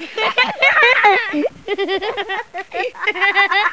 Ha ha ha ha!